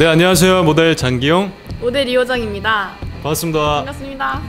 네 안녕하세요 모델 장기용 모델 이호정입니다. 반갑습니다. 반갑습니다.